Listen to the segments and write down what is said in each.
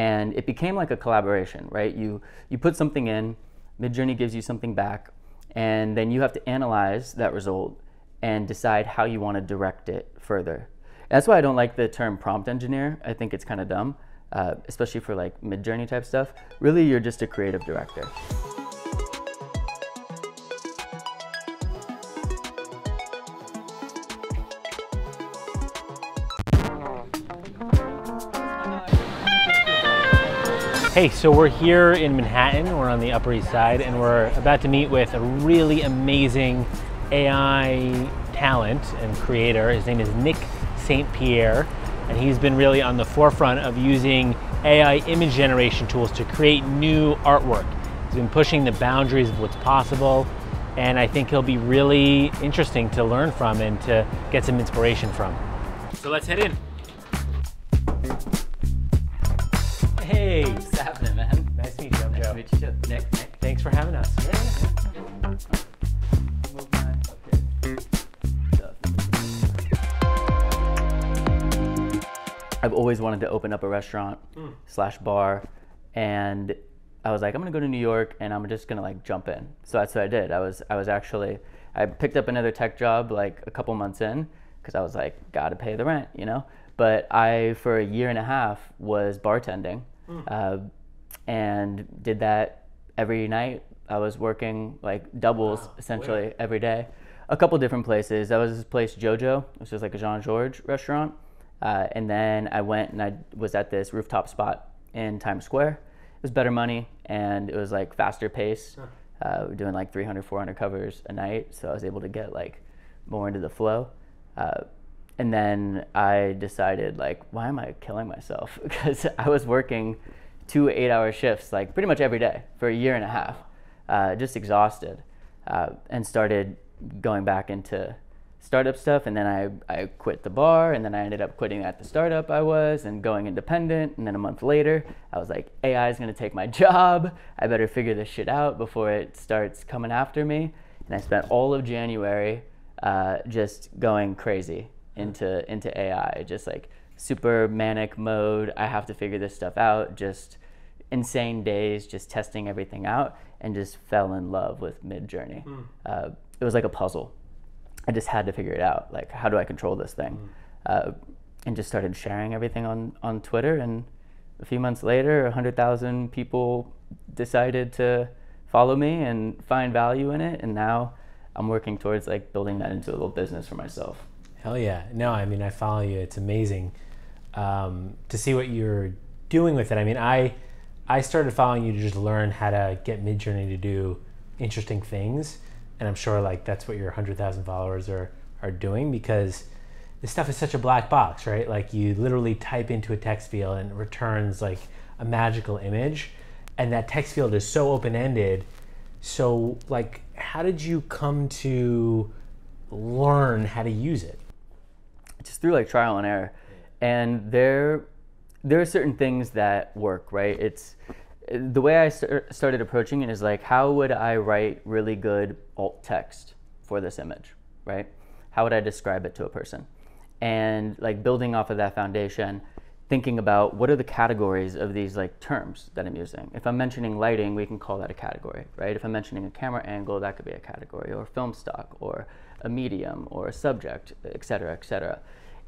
and it became like a collaboration, right? You you put something in, Midjourney gives you something back, and then you have to analyze that result and decide how you want to direct it further. That's why I don't like the term prompt engineer. I think it's kind of dumb, uh, especially for like Midjourney type stuff. Really, you're just a creative director. Hey, so we're here in Manhattan, we're on the Upper East Side, and we're about to meet with a really amazing AI talent and creator. His name is Nick St. Pierre, and he's been really on the forefront of using AI image generation tools to create new artwork. He's been pushing the boundaries of what's possible, and I think he'll be really interesting to learn from and to get some inspiration from. So let's head in. Hey, What's happening, man? nice to meet you. I'm Nice Joe. to meet you, too. Nick. Nick. Thanks for having us. Move my- okay. Stuff. I've always wanted to open up a restaurant hmm. slash bar, and I was like, I'm gonna go to New York, and I'm just gonna like jump in. So that's what I did. I was I was actually I picked up another tech job like a couple months in because I was like, gotta pay the rent, you know. But I for a year and a half was bartending, uh, and did that every night. I was working like doubles essentially every day. A couple different places. That was this place JoJo, which is like a Jean Georges restaurant. Uh, and then I went and I was at this rooftop spot in Times Square. It was better money and it was like faster pace. Uh, we were doing like 300, 400 covers a night, so I was able to get like more into the flow. Uh, and then I decided like, why am I killing myself? because I was working two eight-hour shifts like pretty much every day for a year and a half, uh, just exhausted, uh, and started going back into startup stuff. And then I, I quit the bar, and then I ended up quitting at the startup I was and going independent. And then a month later, I was like, AI is gonna take my job. I better figure this shit out before it starts coming after me. And I spent all of January uh, just going crazy into into AI, just like super manic mode. I have to figure this stuff out. Just insane days, just testing everything out, and just fell in love with Midjourney. Uh, it was like a puzzle. I just had to figure it out. Like, how do I control this thing? Uh, and just started sharing everything on on Twitter. And a few months later, hundred thousand people decided to follow me and find value in it. And now I'm working towards like building that into a little business for myself. Hell yeah. No, I mean, I follow you. It's amazing um, to see what you're doing with it. I mean, I I started following you to just learn how to get Midjourney to do interesting things, and I'm sure like that's what your 100,000 followers are are doing because this stuff is such a black box, right? Like you literally type into a text field and it returns like a magical image, and that text field is so open ended. So, like, how did you come to learn how to use it? Just through like trial and error. And there there are certain things that work right? It's the way i st- started approaching it is like how would i write really good alt text for this image right? How would i describe it to a person? And like building off of that foundation thinking about what are the categories of these like terms that i'm using. If i'm mentioning lighting we can call that a category right? If i'm mentioning a camera angle that could be a category or film stock or a medium or a subject et cetera et cetera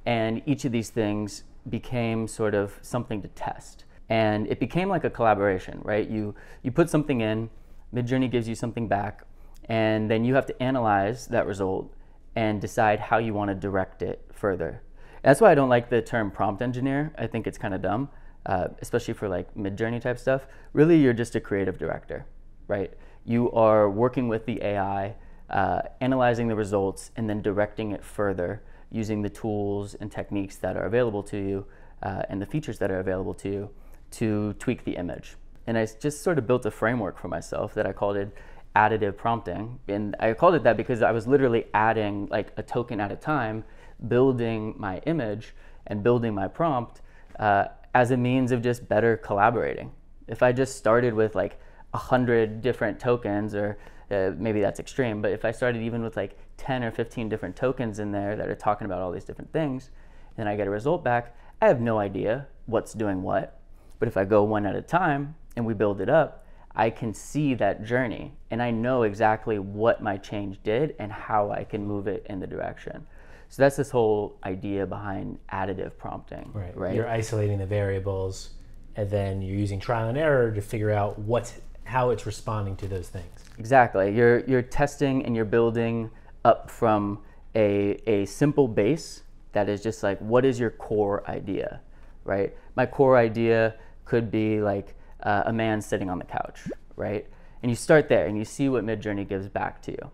and each of these things became sort of something to test and it became like a collaboration right you you put something in midjourney gives you something back and then you have to analyze that result and decide how you want to direct it further that's why I don't like the term prompt engineer. I think it's kind of dumb, uh, especially for like Midjourney type stuff. Really, you're just a creative director, right? You are working with the AI, uh, analyzing the results, and then directing it further using the tools and techniques that are available to you uh, and the features that are available to you to tweak the image. And I just sort of built a framework for myself that I called it additive prompting. And I called it that because I was literally adding like a token at a time building my image and building my prompt uh, as a means of just better collaborating. If I just started with like a hundred different tokens, or uh, maybe that's extreme, but if I started even with like 10 or 15 different tokens in there that are talking about all these different things, and I get a result back, I have no idea what's doing what. But if I go one at a time and we build it up, I can see that journey and I know exactly what my change did and how I can move it in the direction. So that's this whole idea behind additive prompting, Right. right? You're isolating the variables, and then you're using trial and error to figure out what's how it's responding to those things. Exactly. You're you're testing and you're building up from a a simple base that is just like what is your core idea, right? My core idea could be like uh, a man sitting on the couch, right? And you start there and you see what Midjourney gives back to you.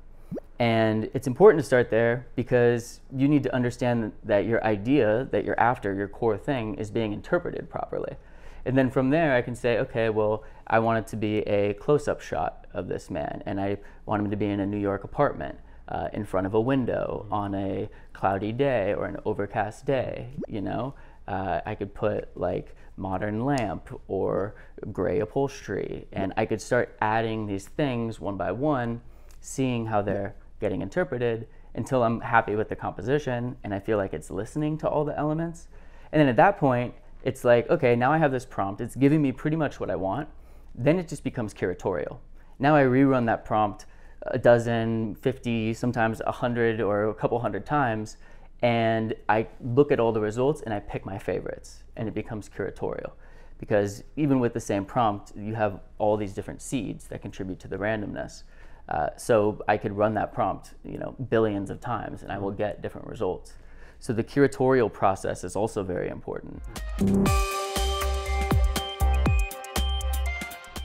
And it's important to start there because you need to understand that your idea that you're after, your core thing, is being interpreted properly. And then from there, I can say, okay, well, I want it to be a close up shot of this man, and I want him to be in a New York apartment. Uh, in front of a window on a cloudy day or an overcast day, you know, uh, I could put like modern lamp or gray upholstery, and I could start adding these things one by one, seeing how they're getting interpreted until I'm happy with the composition and I feel like it's listening to all the elements. And then at that point, it's like, okay, now I have this prompt. It's giving me pretty much what I want. Then it just becomes curatorial. Now I rerun that prompt a dozen, 50, sometimes 100 or a couple hundred times, and I look at all the results and I pick my favorites, and it becomes curatorial. Because even with the same prompt, you have all these different seeds that contribute to the randomness. Uh, so I could run that prompt, you know, billions of times, and I will get different results. So the curatorial process is also very important.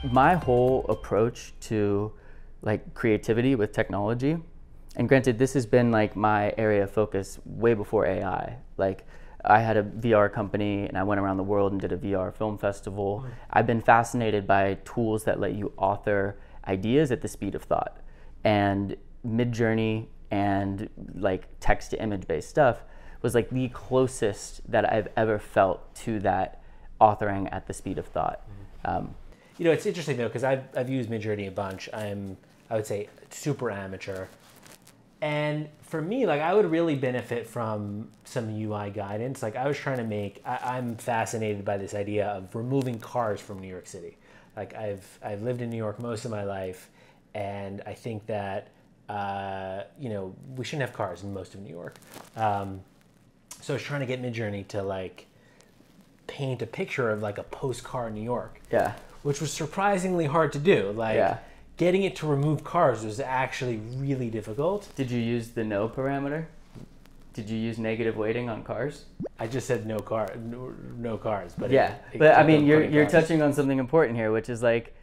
My whole approach to like creativity with technology, and granted, this has been like my area of focus way before AI. Like I had a VR company and I went around the world and did a VR film festival. Hmm. I've been fascinated by tools that let you author ideas at the speed of thought. And Midjourney and like text to image based stuff was like the closest that I've ever felt to that authoring at the speed of thought. Um, You know, it's interesting though because I've I've used Midjourney a bunch. I'm I would say super amateur, and for me, like I would really benefit from some UI guidance. Like I was trying to make, I, I'm fascinated by this idea of removing cars from New York City. Like I've I've lived in New York most of my life, and I think that uh, you know we shouldn't have cars in most of New York. Um, so I was trying to get Midjourney to like paint a picture of like a postcard in New York yeah. which was surprisingly hard to do. Like Yeah. getting it to remove cars was actually really difficult. Did you use the no parameter? Did you use negative weighting on cars? I just said no car, no, no cars. But Yeah, it but I mean, you're you're cars. touching on something important here, which is like,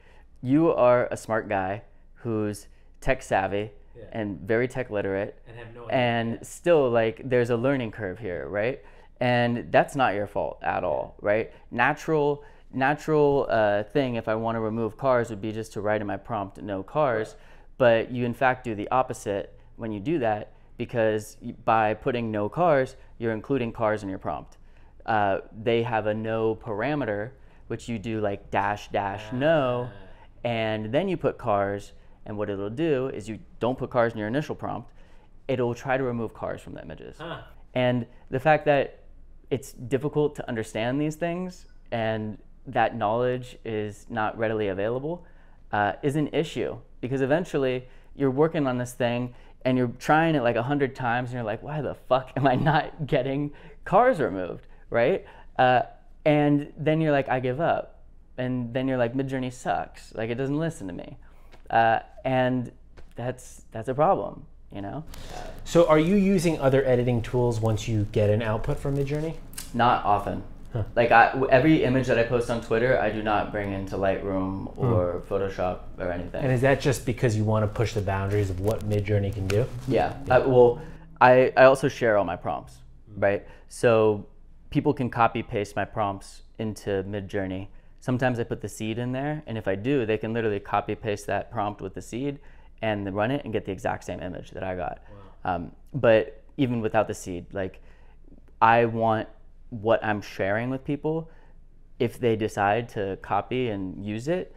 you are a smart guy who's tech savvy Yeah. and very tech literate, and have no idea. and still like there's a learning curve here, right? And that's not your fault at all, right? Natural natural uh, thing if I want to remove cars would be just to write in my prompt no cars, but you in fact do the opposite when you do that because by putting no cars, you're including cars in your prompt. Uh, they have a no parameter, which you do like dash dash no, and then you put cars. And what it'll do is you don't put cars in your initial prompt. It'll try to remove cars from the images. Huh. And the fact that it's difficult to understand these things and that knowledge is not readily available uh, is an issue because eventually you're working on this thing and you're trying it like a hundred times and you're like, why the fuck am I not getting cars removed, right? Uh, and then you're like, I give up. And then you're like, Midjourney sucks. Like it doesn't listen to me, uh, and that's that's a problem, you know. So, are you using other editing tools once you get an output from Midjourney? Not often. Like I, every image that I post on Twitter, I do not bring into Lightroom or Photoshop or anything. And is that just because you want to push the boundaries of what Midjourney can do? Yeah. I, well, I, I also share all my prompts, right? So people can copy paste my prompts into Midjourney. Sometimes I put the seed in there, and if I do, they can literally copy paste that prompt with the seed and run it and get the exact same image that I got. Um, but even without the seed, like I want what I'm sharing with people, if they decide to copy and use it,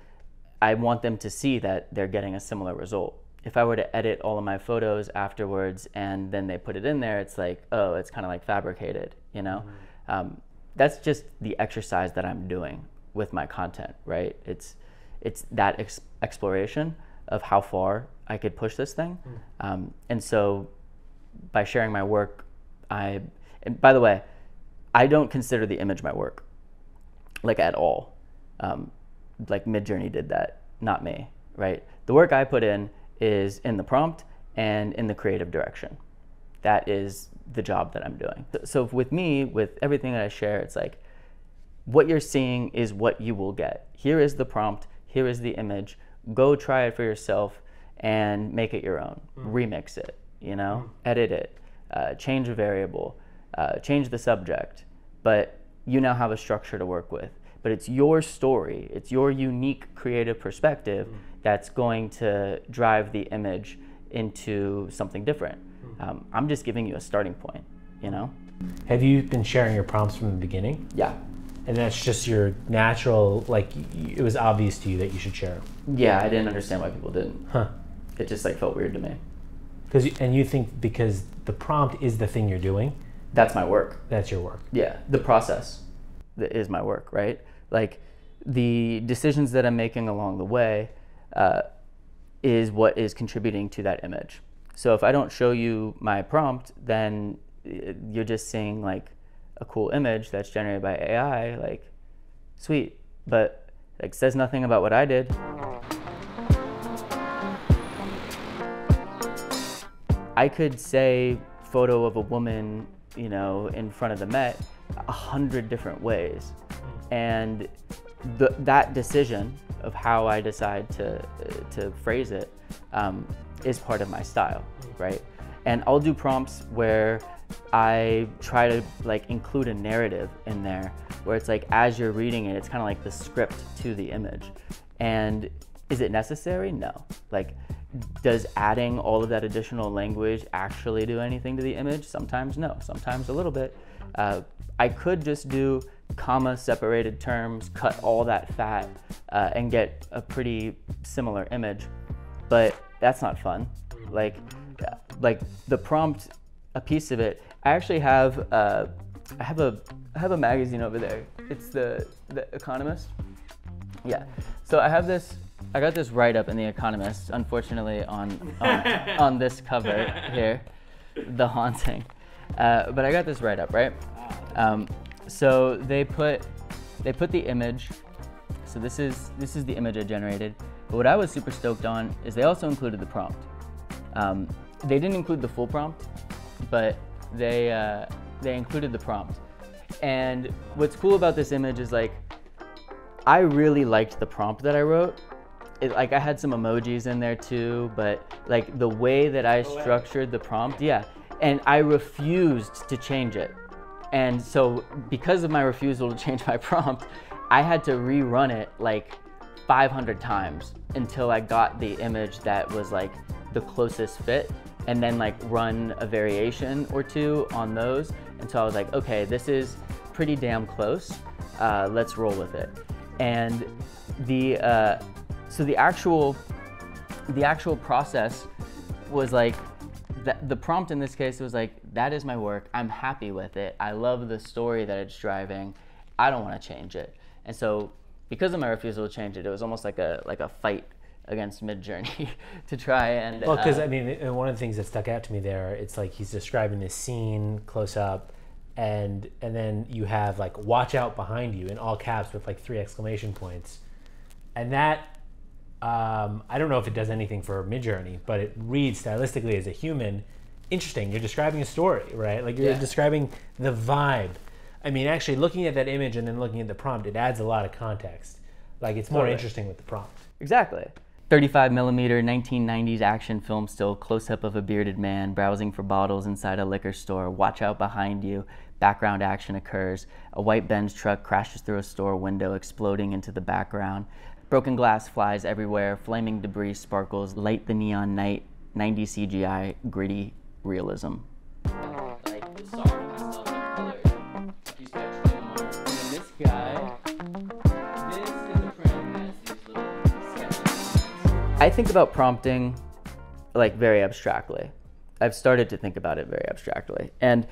I want them to see that they're getting a similar result. If I were to edit all of my photos afterwards and then they put it in there, it's like, oh, it's kind of like fabricated, you know? Um, that's just the exercise that I'm doing. With my content, right? It's it's that ex- exploration of how far I could push this thing, um, and so by sharing my work, I and by the way, I don't consider the image my work, like at all. Um, like Midjourney did that, not me, right? The work I put in is in the prompt and in the creative direction. That is the job that I'm doing. So with me, with everything that I share, it's like what you're seeing is what you will get. Here is the prompt, here is the image. Go try it for yourself and make it your own. Remix it, you know, edit it, uh, change a variable, uh, change the subject. But you now have a structure to work with. But it's your story, it's your unique creative perspective that's going to drive the image into something different. Um, I'm just giving you a starting point, you know? Have you been sharing your prompts from the beginning? Yeah. And that's just your natural, like, it was obvious to you that you should share. Yeah, I didn't understand why people didn't. Huh. It just like felt weird to me. Cause, you- and you think because the prompt is the thing you're doing, That's my work. that's your work. Yeah, the process that is my work, right? Like the decisions that I'm making along the way uh, is what is contributing to that image. So if I don't show you my prompt, then uh, you're just seeing like a cool image that's generated by AI, like sweet, but like says nothing about what I did. I could say photo of a woman, you know, in front of the Met a hundred different ways, and that decision of how I decide to to phrase it um, is part of my style, right? And I'll do prompts where I try to like include a narrative in there, where it's like as you're reading it, it's kind of like the script to the image, and is it necessary? No. Like, does adding all of that additional language actually do anything to the image? Sometimes no, sometimes a little bit. Uh, I could just do comma separated terms, cut all that fat, uh, and get a pretty similar image, but that's not fun. Like, uh, like the prompt, a piece of it. I actually have, uh, I have a, I have a magazine over there. It's the the Economist. Yeah. So I have this. I got this write up in The Economist. Unfortunately, on on, on this cover here, the haunting. Uh, but I got this write up right. Um, so they put they put the image. So this is this is the image I generated. But what I was super stoked on is they also included the prompt. Um, they didn't include the full prompt, but they uh, they included the prompt. And what's cool about this image is like I really liked the prompt that I wrote. It, like I had some emojis in there too, but like the way that I structured the prompt, yeah. And I refused to change it. And so because of my refusal to change my prompt, I had to rerun it like 500 times until I got the image that was like the closest fit and then like run a variation or two on those And so I was like, okay, this is pretty damn close. Uh, let's roll with it. And the uh, so the actual the actual process was like that the prompt in this case was like that is my work i'm happy with it i love the story that it's driving i don't want to change it and so because of my refusal to change it it was almost like a like a fight against midjourney to try and Well, because uh, I mean, one of the things that stuck out to me there, it's like he's describing this scene close up, and and then you have like "watch out behind you" in all caps with like three exclamation points, and that um, I don't know if it does anything for Midjourney, but it reads stylistically as a human interesting. You're describing a story, right? Like you're Yeah. describing the vibe. I mean, actually, looking at that image and then looking at the prompt, it adds a lot of context. Like it's more Totally. interesting with the prompt. Exactly. 35 millimeter 1990s action film still close up of a bearded man browsing for bottles inside a liquor store. Watch out behind you. Background action occurs. A white Benz truck crashes through a store window, exploding into the background. Broken glass flies everywhere. Flaming debris sparkles. Light the neon night. 90 CGI. Gritty realism. I think about prompting like very abstractly. I've started to think about it very abstractly. And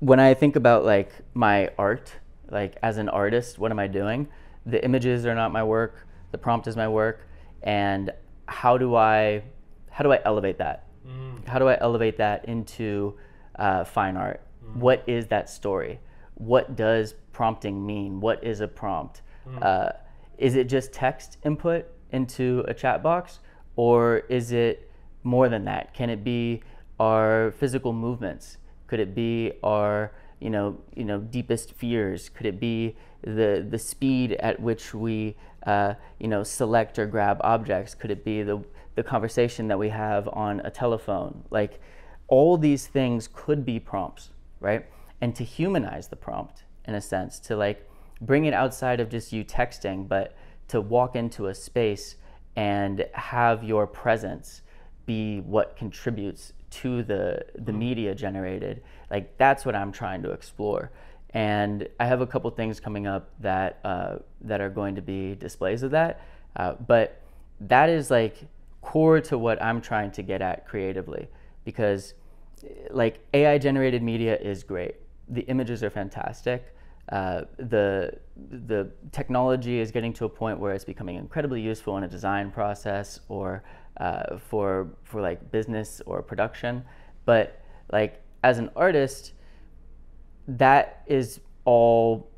when I think about like my art, like as an artist, what am I doing? the images are not my work, the prompt is my work, and how do I how do I elevate that? Mm. How do I elevate that into uh, fine art? Mm. What is that story? What does prompting mean? What is a prompt? Mm. Uh, is it just text input into a chat box, or is it more than that? Can it be our physical movements? Could it be our you know you know deepest fears? Could it be the the speed at which we uh, you know select or grab objects? Could it be the the conversation that we have on a telephone? Like all these things could be prompts, right? And to humanize the prompt in a sense, to like bring it outside of just you texting, but to walk into a space and have your presence be what contributes to the the mm. media generated like that's what i'm trying to explore and i have a couple things coming up that uh, that are going to be displays of that uh, but that is like core to what i'm trying to get at creatively because like ai generated media is great the images are fantastic uh, the the technology is getting to a point where it's becoming incredibly useful in a design process or uh, for for like business or production, but like as an artist, that is all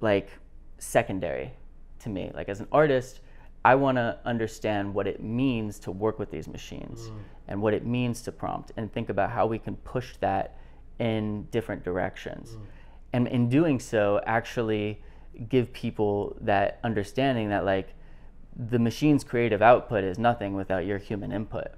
like secondary to me. Like as an artist, I want to understand what it means to work with these machines mm. and what it means to prompt and think about how we can push that in different directions. Mm and in doing so actually give people that understanding that like the machine's creative output is nothing without your human input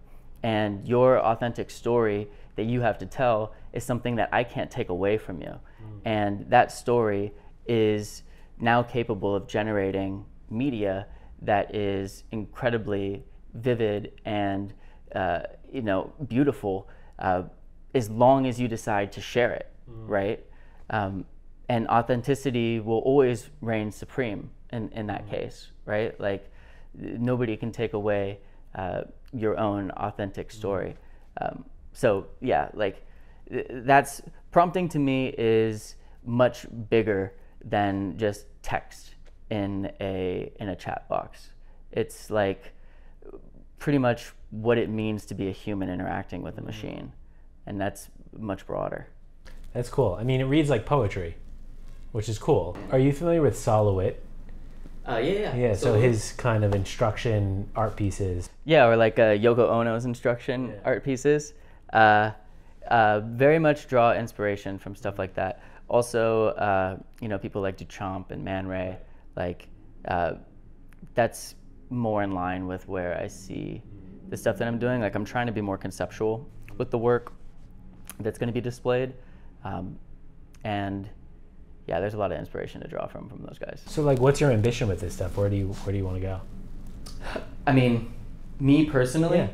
and your authentic story that you have to tell is something that I can't take away from you. Mm. And that story is now capable of generating media that is incredibly vivid and uh, you know beautiful uh, as long as you decide to share it, mm. right? Um, and authenticity will always reign supreme in, in that mm-hmm. case, right? Like nobody can take away uh, your own authentic mm-hmm. story. Um, so yeah, like that's prompting to me is much bigger than just text in a in a chat box. It's like pretty much what it means to be a human interacting with a mm-hmm. machine, and that's much broader. That's cool. I mean, it reads like poetry, which is cool. Are you familiar with Solowit? LeWitt? Uh, yeah, yeah. Yeah, so, so his kind of instruction art pieces. Yeah, or like uh, Yoko Ono's instruction yeah. art pieces. Uh, uh, very much draw inspiration from stuff like that. Also, uh, you know, people like Duchamp and Man Ray, like uh, that's more in line with where I see the stuff that I'm doing. Like I'm trying to be more conceptual with the work that's going to be displayed, um, and yeah, there's a lot of inspiration to draw from from those guys. So like, what's your ambition with this stuff? Where do you where do you want to go? I mean, me personally, yeah.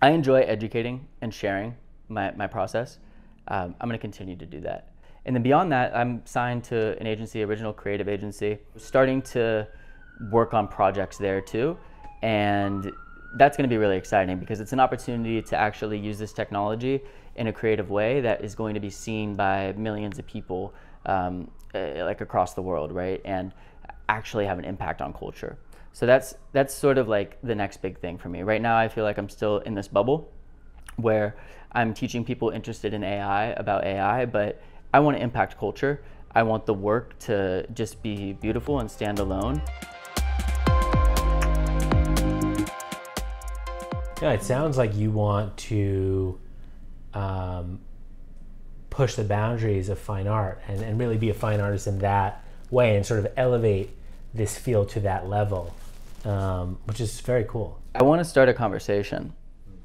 I enjoy educating and sharing my my process. Um, I'm going to continue to do that. And then beyond that, I'm signed to an agency, Original Creative Agency, starting to work on projects there too. And that's going to be really exciting because it's an opportunity to actually use this technology in a creative way that is going to be seen by millions of people um, uh, like across the world, right? And actually have an impact on culture. So that's that's sort of like the next big thing for me. Right now, I feel like I'm still in this bubble where I'm teaching people interested in AI about AI, but I want to impact culture. I want the work to just be beautiful and stand alone. Yeah, it sounds like you want to um, push the boundaries of fine art and, and really be a fine artist in that way and sort of elevate this field to that level, um, which is very cool. I want to start a conversation.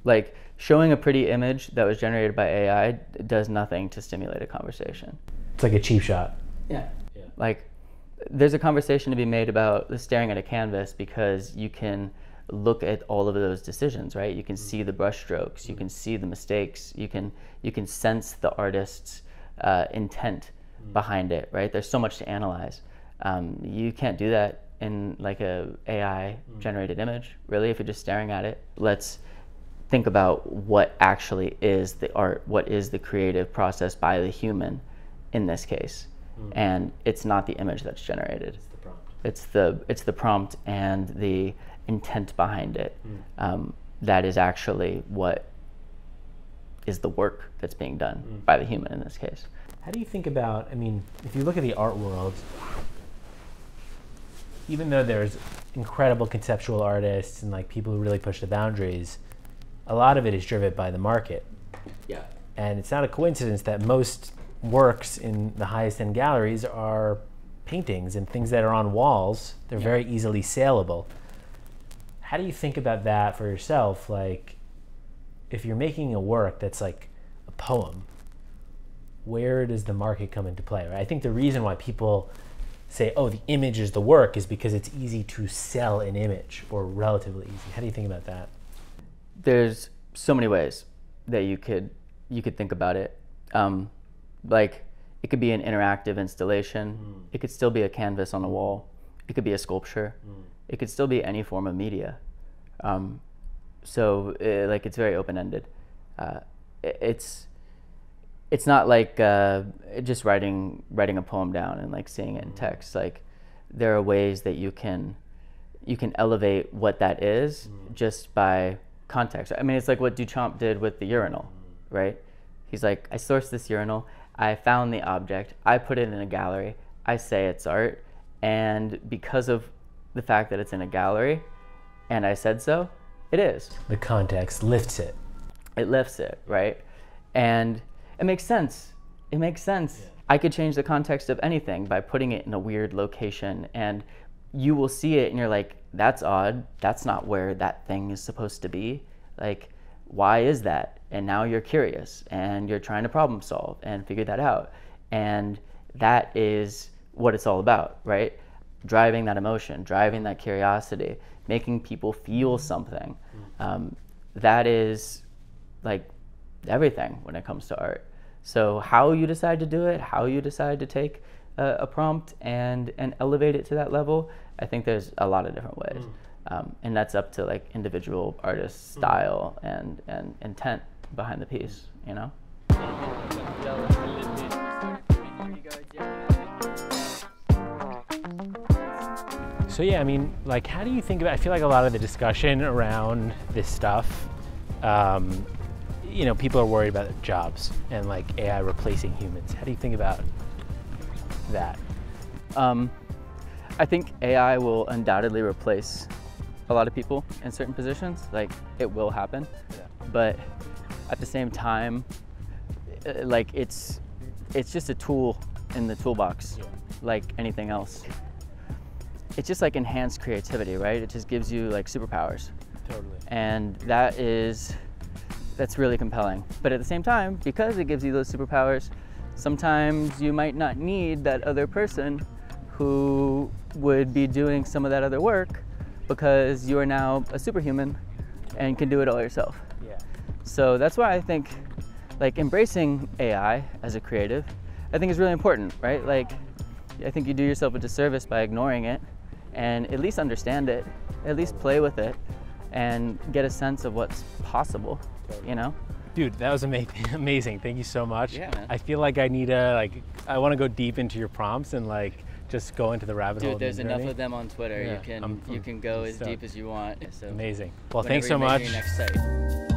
Like showing a pretty image that was generated by AI does nothing to stimulate a conversation. It's like a cheap shot. Yeah. yeah. Like there's a conversation to be made about staring at a canvas because you can look at all of those decisions right? You can mm-hmm. see the brushstrokes you mm-hmm. can see the mistakes you can you can sense the artist's uh, intent mm-hmm. behind it right? There's so much to analyze. Um, you can't do that in like a ai generated image really if you're just staring at it. Let's think about what actually is the art what is the creative process by the human in this case. And it's not the image that's generated. It's the prompt. It's the it's the prompt and the intent behind it um, that is actually what is the work that's being done by the human in this case. How do you think about? I mean, if you look at the art world, even though there's incredible conceptual artists and like people who really push the boundaries, a lot of it is driven by the market. Yeah. And it's not a coincidence that most works in the highest end galleries are paintings and things that are on walls. They're Yeah. very easily saleable. How do you think about that for yourself? Like, if you're making a work that's like a poem, where does the market come into play? Right? I think the reason why people say, "Oh, the image is the work," is because it's easy to sell an image, or relatively easy. How do you think about that? there's so many ways that you could you could think about it. Um, like it could be an interactive installation. It could still be a canvas on a wall. It could be a sculpture. It could still be any form of media. Um, so uh, like it's very open ended. Uh, i- it's it's not like uh, just writing writing a poem down and like seeing it in text. Like there are ways that you can you can elevate what that is just by context. I mean, it's like what Duchamp did with the urinal, right? He's like, I sourced this urinal, I found the object, I put it in a gallery, I say it's art, and because of the fact that it's in a gallery, and I said so, it is The context lifts it. it lifts it, right? And it makes sense. It makes sense. I could change the context of anything by putting it in a weird location and you will see it and you're like, that's odd. That's not where that thing is supposed to be. Like, why is that? And now you're curious and you're trying to problem solve and figure that out. And that is what it's all about, right? Driving that emotion, driving that curiosity, making people feel something. Um, that is like everything when it comes to art. So how you decide to do it, how you decide to take a, a prompt and and elevate it to that level, I think there's a lot of different ways, um, and that's up to like individual artist style and and intent behind the piece. You know. So yeah, I mean, like, how do you think about? I feel like a lot of the discussion around this stuff, um, you know, people are worried about their jobs and like AI replacing humans. How do you think about that? Um, I think AI will undoubtedly replace a lot of people in certain positions. Like it will happen, but at the same time, uh, like it's it's just a tool in the toolbox, like anything else. It's just like enhanced creativity, right? It just gives you like superpowers, Totally. and that is that's really compelling. But at the same time, because it gives you those superpowers, sometimes you might not need that other person who would be doing some of that other work because you are now a superhuman and can do it all yourself. Yeah. So that's why I think like embracing AI as a creative, I think is really important, right? Like I think you do yourself a disservice by ignoring it and at least understand it, at least play with it and get a sense of what's possible, you know? Dude, that was ama- amazing. Thank you so much. Yeah, man. I feel like I need to like I want to go deep into your prompts and like just go into the rabbit hole. Dude, there's enough journey. of them on Twitter. Yeah, you can I'm- you I'm- can go as deep as you want. So Amazing. Well, thanks so much. your next site.